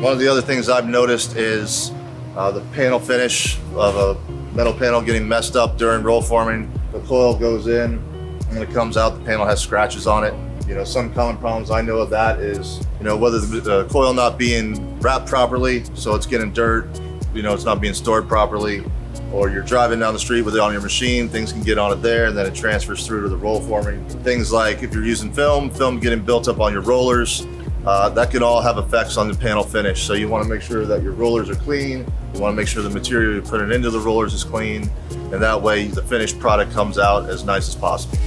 One of the other things I've noticed is uh, the panel finish of a metal panel getting messed up during roll forming. The coil goes in, and when it comes out, the panel has scratches on it. You know, some common problems I know of that is, you know, whether the, the coil not being wrapped properly, so it's getting dirt, you know, it's not being stored properly, or you're driving down the street with it on your machine, things can get on it there, and then it transfers through to the roll forming. Things like if you're using film, film getting built up on your rollers, uh, that can all have effects on the panel finish. So you want to make sure that your rollers are clean. You want to make sure the material you're putting into the rollers is clean, and that way the finished product comes out as nice as possible.